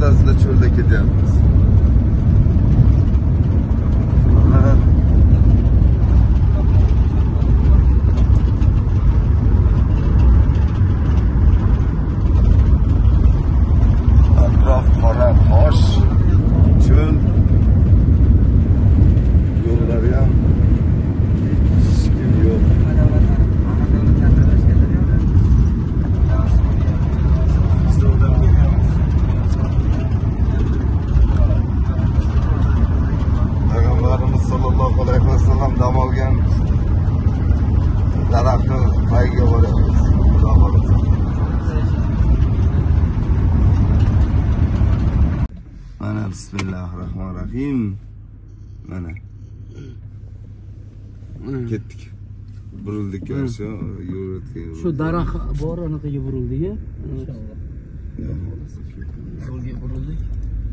tarzında çöldeki deniz. Rohmanir rohim mana ketdik. Burildik mana shu yo'lga shu daraxt bor anaqaga burildik So'lga burildik.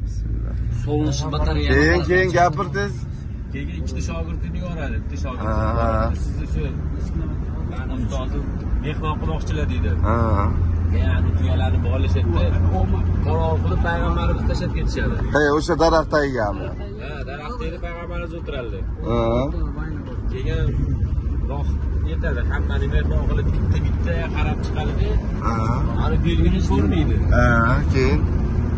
Bismillah. Sovunishi batareya. keyin keyin gapirdiz keyin ikkita shogirdini yuboradi. Bitta shogird sizni shu mani ustozim mehmon qilmoqchilar deydi. Ha ya'ni tuyalarni qo'rg'on qilib payg'ambarimiz tashlab ketishadi. Hey o'sha daraxt tagigami ha daraxt tagida payg'ambarimiz o'tiradilar ha. Keyin roh yetadi. Hammani mehmon qilib bitta bitta qarab chiqadida ha. Ani belgini ko'rmaydi. Ha keyin?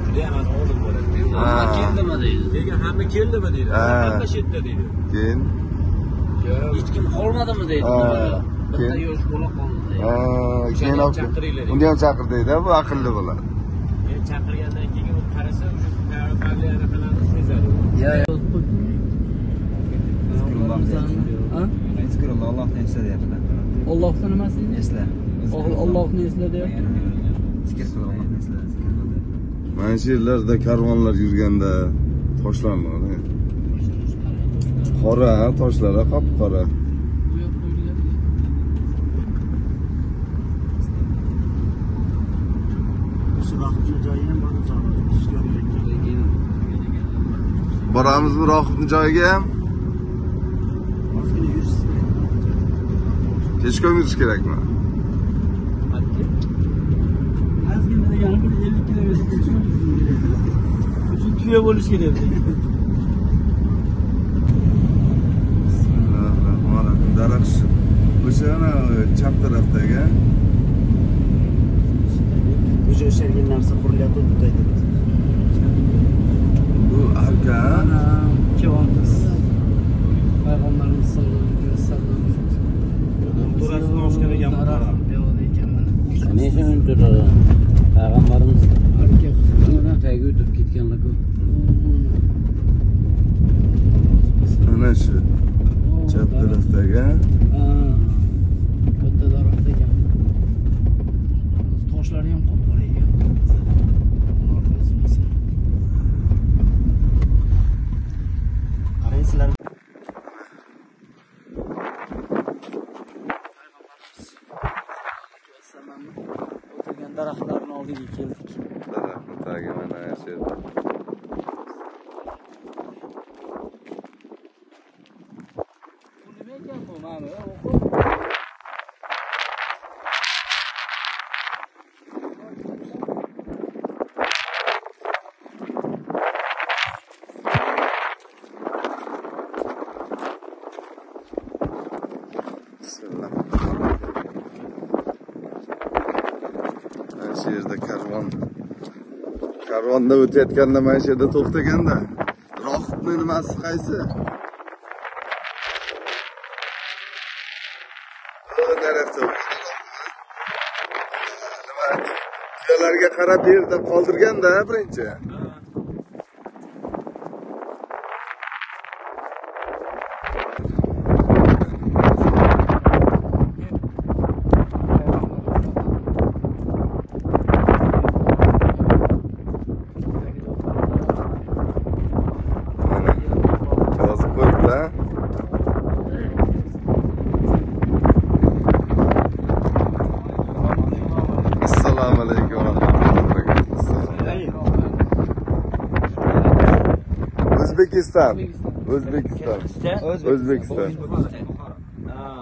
Judayam azob bo'ladi. Ha. Keldimi? deydi. keyin hamma keldimi? deydi Ha. hamma shu yerda deydi keyin. Hech kim qolmadimi? deydi. Bitta Keyin- yosh bola qoldi. Deydi. keyin ham olib chaqiringlar. uni ham chaqirdikda bu aqlli bola. Keyin chaqirgandan keyin u qarasa anaqalarni sezadi. Esla deyaptilar. ollohni nimasi deydi Esla. ollohni esla deyapti? Zikr qil Allohni esla. Mana shu yerlarda karvonlar yurganda toshlarni qora toshlar qop qora boramizmi rohibni joyiga ham kechqurun yurish kerakmi? Ozgina degani bir ellik kilometr uchun. Tuya bo'lishi kerak. Bismillahirrohmanirrohim. daraxt shu- o'sha ana chap tarafdagi جوش النار صفر اللي عطوه بداية tempo, mano. Eu vou... Bismillah. Yerda karvon karvonda o'tayotganda mana shu yerda to'xtaganda rohibni nimasi qaysi O, daraxtda nima tuyalarga qarab bu yerda qoldirganda birinchi. اوزبكستان اوزبكستان اوزبكستان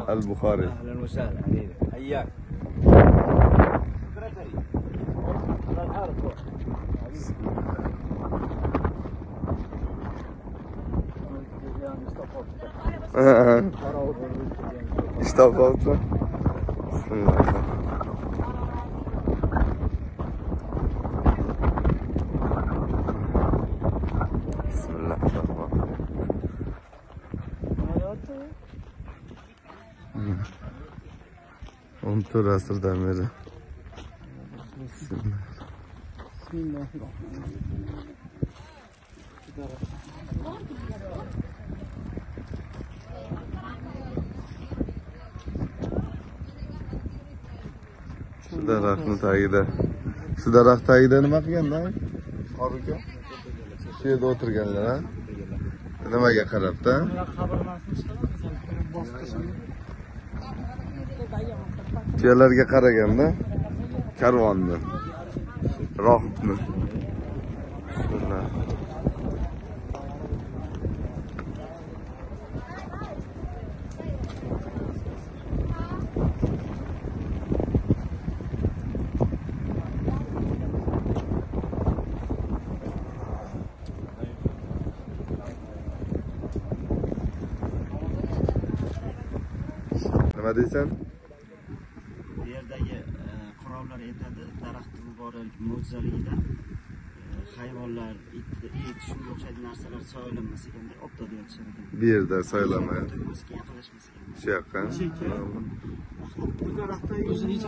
البخاري أهلا وسهلا حبيبي حياك اشتغلت بسم الله to'rt asrdan beri. Shu daraxtni tagida. Shu daraxt tagida nima qilganda? Qor uka shu yerda o'tirganlar a nimaga qarabda tuyalarga qaraganda karvonni rohibni. Nima deysan? Aytadi daraxt muborak mo'jizaligida e, hayvonlar it it shunga o'xshaydi narsalar soylanmas ekan deb optada yotishar ekan. Bu yerda yaqinlashmas ekan. Shu yoqqa. Bu daraxtda o'zini hech.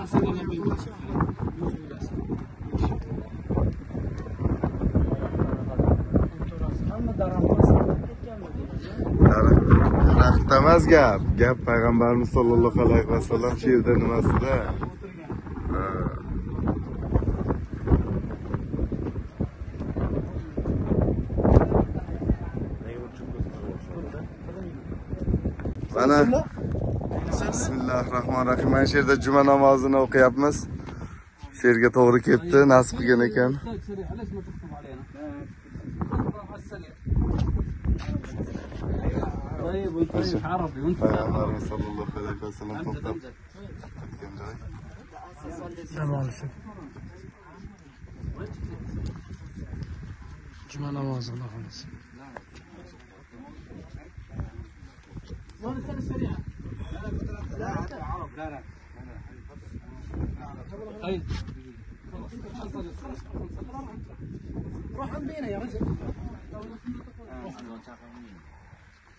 Hamma daraxt emas gap. Gap payg'ambarimiz sollallohu alayhi vasallam shu yerda nimasida Bismillah. Bismillahirrahmanirrahim. Ben şerde cuma namazını okuyapmiz. Şerga to'g'ri kelibdi, nasib qilgan ekan. payg'ambarimiz sallallohu alayhi vasallam to'xtab ketgan joy dam olishib cuma namozini xohlasin وأنا استنى السريعه أيوة. روح عن بينا يا رجل. أيوة.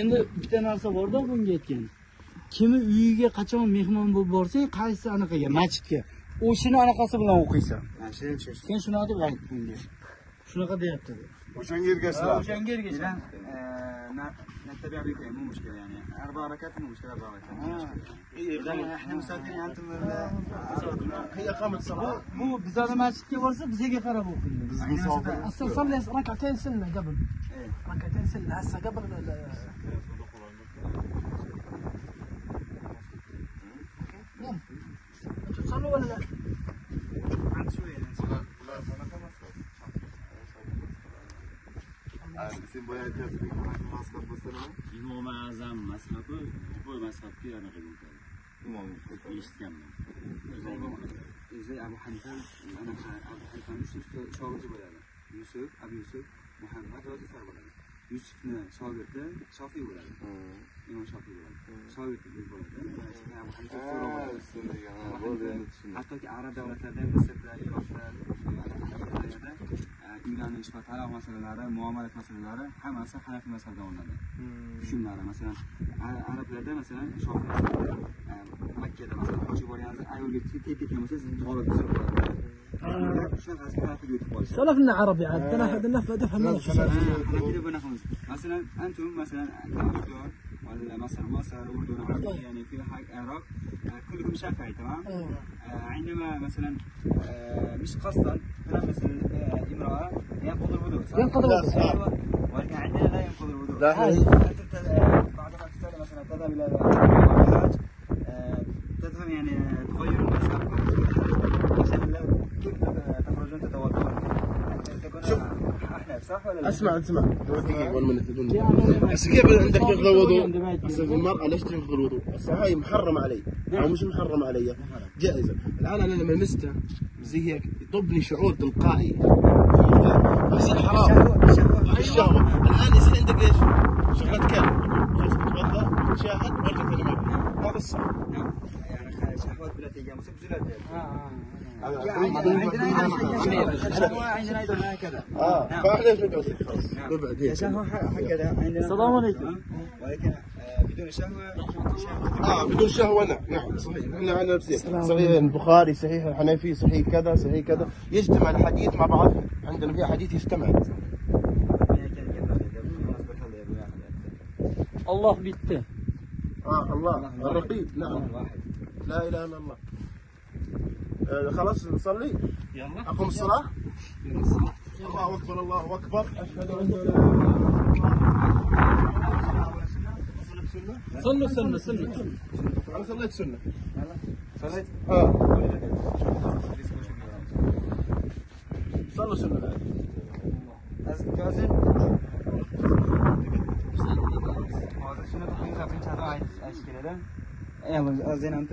endi bitta narsa borda bunga aytgan kimni uyiga qachon mehmon bo'lib borsang qaysi anaqaga masjidga. O'shani anaqasi bilan o'qiysan. Sen shunaqa deb ayt bunga. Shunaqa deyapti. O'shanga ergashiladi o'shanga إحنا نتبع بك مو مشكلة يعني. أربع ركعات مو مشكلة أربع ركعات آه. إحنا مسافرين أنتم هي قامت صلاة. مو بزاد ما تشتي ورزق بزيقي خربوا أصل صلي ركعتين سنة قبل. إيه. ركعتين سنة. هسه قبل أنتم تصلوا ولا لا؟ بعد شوية. لا أنا خلاص asri imom azam mazhabi boy mazhabga anaqa o'tadi imom eshitganman o'zi abu hanifa anaqa abu hanifani uchta shogirdi bo'ladi yusuf abu yusuf muhammad va zufar bo'ladi yusufni shogirdi shofiy bo'ladi imom shofiy bo'ladi shogirdi bo'ladi hattoki arab davlatlarida misrda iroqda uylanish va talab masalalari muomala masalalari hammasi hanafiy mazhabdan olinadi tushumlari masalan arablarda masalan shofiy makkada masalan hojga borganingizda ayolga tegib ketgan bo'lsa sizni holat سلفنا عربي عاد أنا هذا نفهم هذا مثلا أنتم مثلا ولا مصر مصر اردن عربي يعني في حق العراق آه، كلكم شافعي تمام؟ آه. آه، عندما مثلا آه، مش قصدا تلمس الامراه ينقض الوضوء صح؟ ينقض الوضوء. ولكن عندنا لا ينقض الوضوء. لا، انت بعد ما تستلم مثلا تذهب إلى الحاج تفهم يعني تغير صح ولا لا؟ اسمع اسمع يعني بس كيف عندك تنقض الوضوء؟ بس المرأة ليش تنقض الوضوء؟ هاي محرم علي أو مش محرم علي جائزة الان أنا لما لمسته زي هيك يطبني شعور تلقائي يصير حرام الشهوة الان يصير عندك إيش؟ شغلة كلب خلاص تتوضا تشاهد وارجع ثاني مرة هذا الصح نعم يعني شهوات بلا تيجي مسك زلال عندنا عندنا أيضا هكذا آه فاحنا إيش نقصد خلاص نبعد هيك الشهوة هكذا عندنا السلام عليكم. ولكن بدون شهوة آه بدون شهوة نعم نعم صحيح. إحنا عندنا صحيح. البخاري صحيح. الحنفي صحيح. كذا صحيح. كذا يجتمع الحديث مع بعض عندنا في حديث يجتمع الله bitta آه الله الرقيب نعم لا اله الا الله خلاص نصلي يلا اقوم الصلاه الله اكبر الله اكبر اشهد ان لا اله الا الله صلوا سنه سنه أنا صليت سنه صليت؟ آه صلوا سنه كازن سنه 35 عايش كده ده يلا زين انت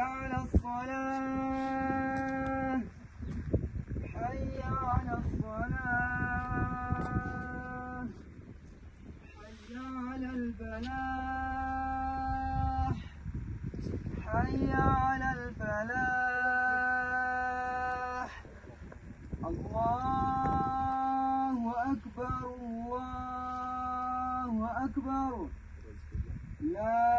على الصلاة. حي على الصلاة. حي على الفلاح. حي على الفلاح. الله أكبر الله أكبر. لا